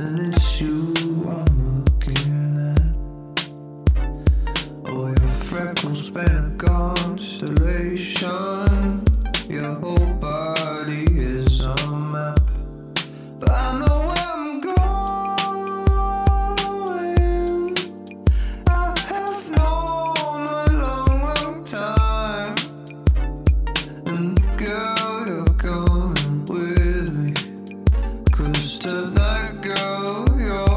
and it's you. to let go. You're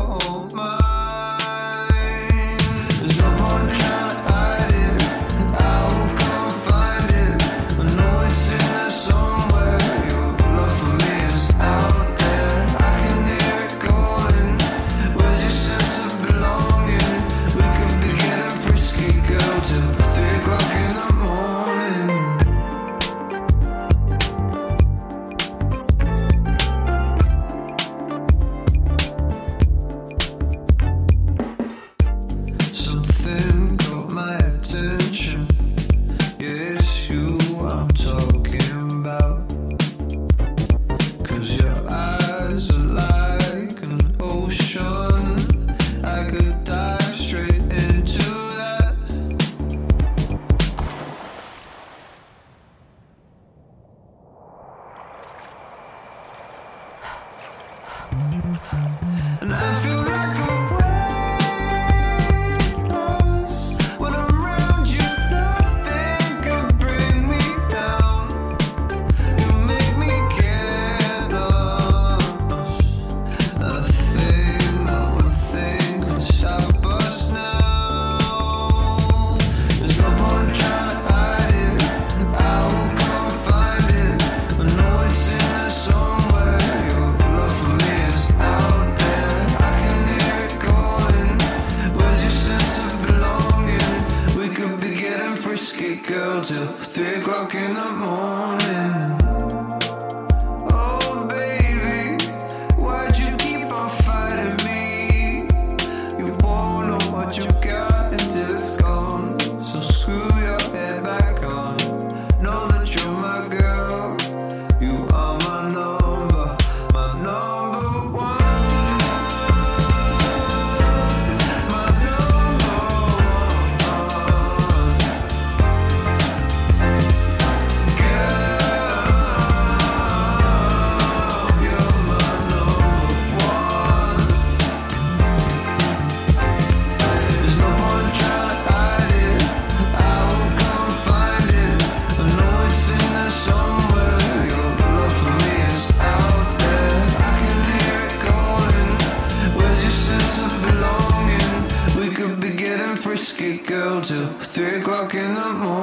in the morning. in the morning.